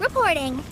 Reporting.